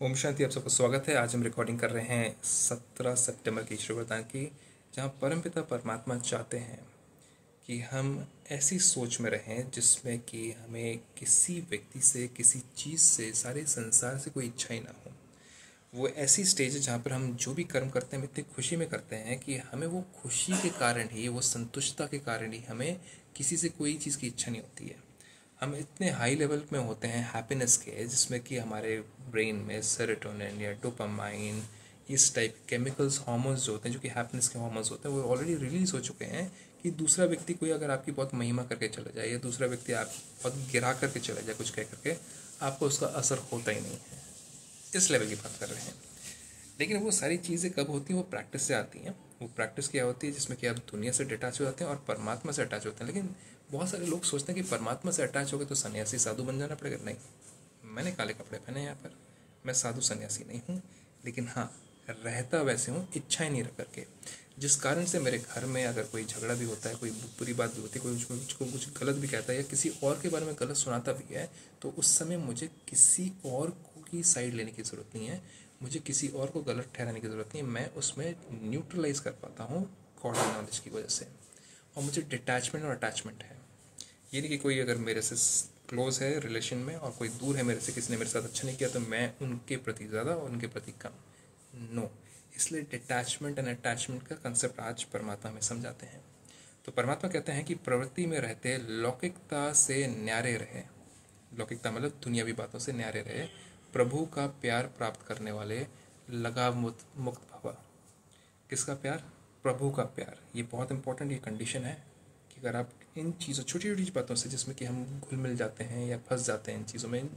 ओम शांति, आप सबका स्वागत है। आज हम रिकॉर्डिंग कर रहे हैं सत्रह सितंबर की ईश्वर वरदान की, जहाँ परमपिता परमात्मा चाहते हैं कि हम ऐसी सोच में रहें जिसमें कि हमें किसी व्यक्ति से, किसी चीज़ से, सारे संसार से कोई इच्छा ही ना हो। वो ऐसी स्टेज है जहाँ पर हम जो भी कर्म करते हैं, हम इतनी खुशी में करते हैं कि हमें वो खुशी के कारण ही, वो संतुष्टता के कारण ही हमें किसी से कोई चीज़ की इच्छा नहीं होती है। हम इतने हाई लेवल में होते हैं हैप्पीनेस के, जिसमें कि हमारे ब्रेन में सेरोटोनिन या डोपामाइन इस टाइप केमिकल्स हार्मोन्स जो होते हैं, जो कि हैप्पीनेस के हार्मोन्स होते हैं, वो ऑलरेडी रिलीज़ हो चुके हैं कि दूसरा व्यक्ति कोई अगर आपकी बहुत महिमा करके चला जाए या दूसरा व्यक्ति आप बहुत गिरा करके चला जाए, कुछ कह करके, आपको उसका असर होता ही नहीं है। इस लेवल की बात कर रहे हैं। लेकिन वो सारी चीज़ें कब होती हैं, वो प्रैक्टिस से आती हैं। वो प्रैक्टिस क्या होती है, जिसमें कि आप दुनिया से डिटैच हो जाते हैं और परमात्मा से अटैच होते हैं। लेकिन बहुत सारे लोग सोचते हैं कि परमात्मा से अटैच हो गए तो सन्यासी साधु बन जाना पड़ेगा। नहीं, मैंने काले कपड़े पहने यहाँ पर। मैं साधु सन्यासी नहीं हूँ, लेकिन हाँ रहता वैसे हूँ इच्छाएँ नहीं रख करके। जिस कारण से मेरे घर में अगर कोई झगड़ा भी होता है, कोई बुरी बात भी होती है, कोई मुझको कुछ गलत भी कहता है या किसी और के बारे में गलत सुनाता भी है तो उस समय मुझे किसी और की साइड लेने की ज़रूरत नहीं है। मुझे किसी और को गलत ठहराने की ज़रूरत नहीं है। मैं उसमें न्यूट्रलाइज कर पाता हूँ गॉड नॉलेज की वजह से। और मुझे डिटैचमेंट और अटैचमेंट है। ये नहीं कि कोई अगर मेरे से क्लोज है रिलेशन में और कोई दूर है मेरे से, किसी ने मेरे साथ अच्छा नहीं किया तो मैं उनके प्रति ज़्यादा और उनके प्रति कम। नो इसलिए डिटैचमेंट एंड अटैचमेंट का कंसेप्ट आज परमात्मा में समझाते हैं। तो परमात्मा कहते हैं कि प्रवृत्ति में रहते, लौकिकता से न्यारे रहे। लौकिकता मतलब दुनियावी बातों से न्यारे रहे। प्रभु का प्यार प्राप्त करने वाले लगाव मुक्त भवा। किसका प्यार? प्रभु का प्यार। ये बहुत इंपॉर्टेंट ये कंडीशन है कि अगर आप इन चीज़ों छोटी छोटी बातों से जिसमें कि हम घुल मिल जाते हैं या फंस जाते हैं इन चीज़ों में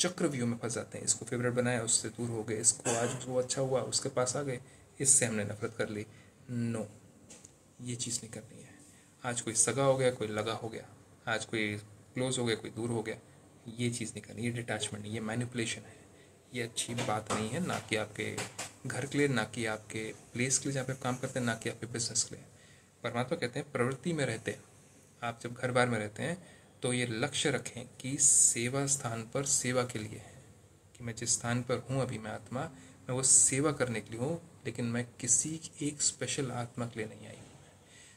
चक्रव्यूह में फंस जाते हैं, इसको फेवरेट बनाया, उससे दूर हो गए, इसको आज वो अच्छा हुआ, उसके पास आ गए, इससे हमने नफरत कर ली। नो ये चीज़ नहीं करनी है। आज कोई सगा हो गया, कोई लगा हो गया, आज कोई क्लोज हो गया, कोई दूर हो गया, ये चीज़ नहीं करनी, ये डिटैचमेंट ये मैनिपुलेशन है। ये अच्छी बात नहीं है, ना कि आपके घर के लिए, ना कि आपके प्लेस के लिए जहाँ पे आप काम करते हैं, ना कि आपके बिज़नेस के लिए। परमात्मा कहते हैं, प्रवृत्ति में रहते हैं। आप जब घर बार में रहते हैं तो ये लक्ष्य रखें कि सेवा स्थान पर सेवा के लिए है। कि मैं जिस स्थान पर हूँ अभी, मैं आत्मा, मैं वो सेवा करने के लिए हूँ, लेकिन मैं किसी एक स्पेशल आत्मा के लिए नहीं आई हूँ।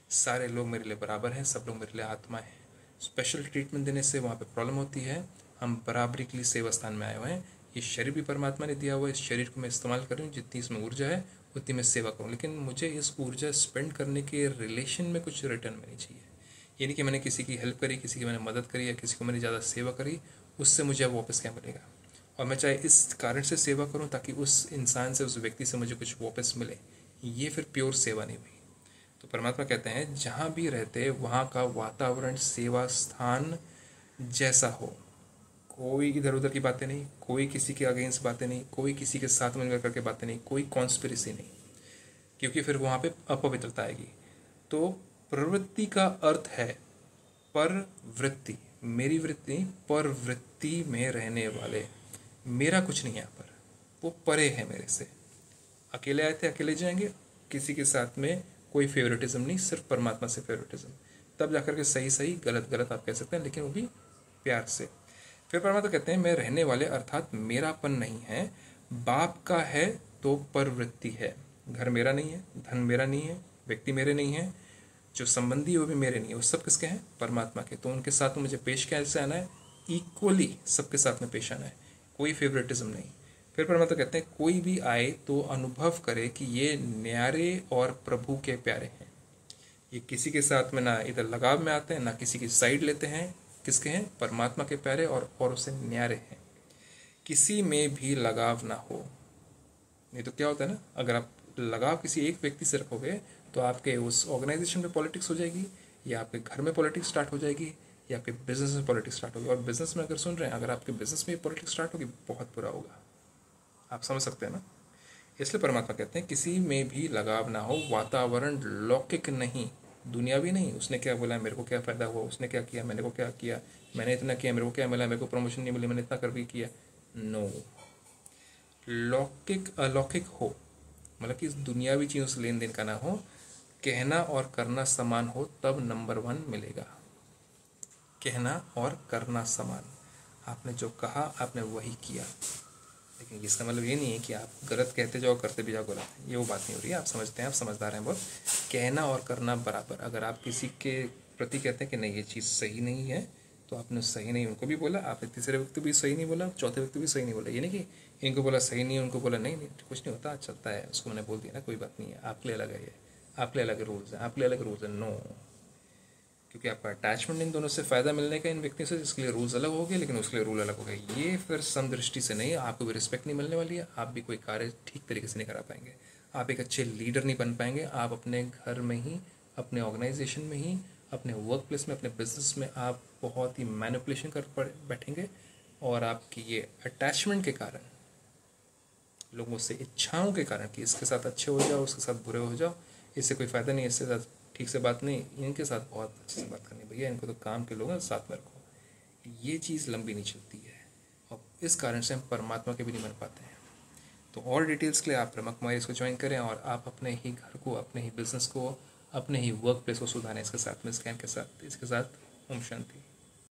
सारे लोग मेरे लिए बराबर हैं, सब लोग मेरे लिए आत्मा है। स्पेशल ट्रीटमेंट देने से वहाँ पे प्रॉब्लम होती है। हम बराबरी के लिए सेवा स्थान में आए हुए हैं। ये शरीर भी परमात्मा ने दिया हुआ है। इस शरीर को मैं इस्तेमाल करूँ जितनी इसमें ऊर्जा है, उतनी मैं सेवा करूँ। लेकिन मुझे इस ऊर्जा स्पेंड करने के रिलेशन में कुछ रिटर्न मिलनी चाहिए। यानी कि मैंने किसी की हेल्प करी, किसी की मैंने मदद करी या किसी को मैंने ज़्यादा सेवा करी, उससे मुझे अब वापस क्या मिलेगा? और मैं चाहे इस कारण से सेवा करूँ ताकि उस इंसान से, उस व्यक्ति से मुझे कुछ वापस मिले। ये फिर प्योर सेवा नहीं हुई। तो परमात्मा कहते हैं, जहाँ भी रहते, वहाँ का वातावरण, सेवा, स्थान जैसा हो। कोई इधर उधर की बातें नहीं, कोई किसी के अगेंस्ट बातें नहीं, कोई किसी के साथ मिलकर करके बातें नहीं, कोई कॉन्स्पिरसी नहीं। क्योंकि फिर वहाँ पे अपवित्रता आएगी। तो प्रवृत्ति का अर्थ है पर वृत्ति मेरी वृत्ति पर वृत्ति में रहने वाले। मेरा कुछ नहीं यहाँ पर। वो परे है मेरे से। अकेले आए थे, अकेले जाएँगे। किसी के साथ में कोई फेवरेटिज्म नहीं, सिर्फ़ परमात्मा से फेवरेटिज्म तब जाकर के सही सही गलत गलत आप कह सकते हैं, लेकिन वो भी प्यार से। फिर परमात्मा कहते हैं, मैं रहने वाले अर्थात मेरापन नहीं है। बाप का है तो परवृत्ति है। घर मेरा नहीं है, धन मेरा नहीं है, व्यक्ति मेरे नहीं है, जो संबंधी वो भी मेरे नहीं है। वो सब किसके हैं? परमात्मा के। तो उनके साथ मुझे पेश कैसे आना है? इक्वली सबके साथ में पेश आना है। कोई फेवरेटिज्म नहीं। फिर परमात्मा कहते हैं, कोई भी आए तो अनुभव करे कि ये न्यारे और प्रभु के प्यारे हैं। ये किसी के साथ में ना इधर लगाव में आते हैं, ना किसी की साइड लेते हैं किसके हैं? परमात्मा के प्यारे और और उसे न्यारे हैं। किसी में भी लगाव ना हो। नहीं तो क्या होता है ना, अगर आप लगाव किसी एक व्यक्ति से रखोगे तो आपके उस ऑर्गेनाइजेशन में पॉलिटिक्स हो जाएगी, या आपके घर में पॉलिटिक्स स्टार्ट हो जाएगी, या आपके बिज़नेस में पॉलिटिक्स स्टार्ट होगी। और बिज़नेस में अगर सुन रहे हैं, अगर आपके बिज़नेस में पॉलिटिक्स स्टार्ट होगी, बहुत बुरा होगा। आप समझ सकते हैं ना? इसलिए परमात्मा कहते हैं, किसी में भी लगाव ना हो, वातावरण लौकिक नहीं। दुनिया भी नहीं। उसने क्या बोला, मेरे को क्या फ़ायदा हुआ? उसने क्या किया? मैंने को क्या किया? मैंने इतना किया, मेरे को क्या मिला? मेरे को प्रमोशन नहीं मिली, मैंने इतना कर भी किया। नो लौकिक, अलौकिक हो मतलब कि दुनियावी चीज़ों से लेन देन का ना हो, कहना और करना समान हो, तब नंबर वन मिलेगा। कहना और करना समान। आपने जो कहा, आपने वही किया। लेकिन इसका मतलब ये नहीं है कि आप गलत कहते जाओ, करते भी जाओ गलत ये वो बात नहीं हो रही है। आप समझते हैं, आप समझदार हैं बहुत। कहना और करना बराबर। अगर आप किसी के प्रति कहते हैं कि नहीं, ये चीज़ सही नहीं है तो आपने सही नहीं, उनको भी बोला। आपने तीसरे व्यक्ति भी सही नहीं बोला चौथे व्यक्ति भी सही नहीं बोला। ये नहीं कि इनको बोला सही नहीं, उनको बोला नहीं नहीं, कुछ नहीं होता। चलता है, उसको मैंने बोल दिया ना, कोई बात नहीं है। आपके लिए अलग है ये। आपके लिए अलग रूल्स हैं, आपके लिए अलग रूल्स हैं। नो क्योंकि आपका अटैचमेंट इन दोनों से फ़ायदा मिलने का इन व्यक्तियों से, इसके लिए रूल्स अलग हो गए, लेकिन उसके लिए रूल अलग हो गए। ये फिर सम दृष्टि से नहीं, आपको भी रिस्पेक्ट नहीं मिलने वाली है, आप भी कोई कार्य ठीक तरीके से नहीं करा पाएँगे। आप एक अच्छे लीडर नहीं बन पाएँगे, आप अपने घर में ही, अपने ऑर्गेनाइजेशन में ही, अपने वर्क प्लेस में, अपने बिज़नेस में आप बहुत ही मैनिपुलेशन कर बैठेंगे और आपकी ये अटैचमेंट के कारण, लोगों से इच्छाओं के कारण कि इसके साथ अच्छे हो जाओ, उसके साथ बुरे हो जाओ, इससे कोई फ़ायदा नहीं, इससे ठीक से बात नहीं, इनके साथ बहुत अच्छे से बात करनी भैया, इनको तो काम के लोग हैं, साथ में रखो। ये चीज़ लंबी नहीं चलती है। और इस कारण से हम परमात्मा के भी नहीं बन पाते हैं। तो और डिटेल्स के लिए आप ब्रह्म कुमारी इसको ज्वाइन करें और आप अपने ही घर को, अपने ही बिज़नेस को, अपने ही वर्क प्लेस को सुधारें। इसके साथ में स्कैन के साथ, इसके साथ, ओम शांति।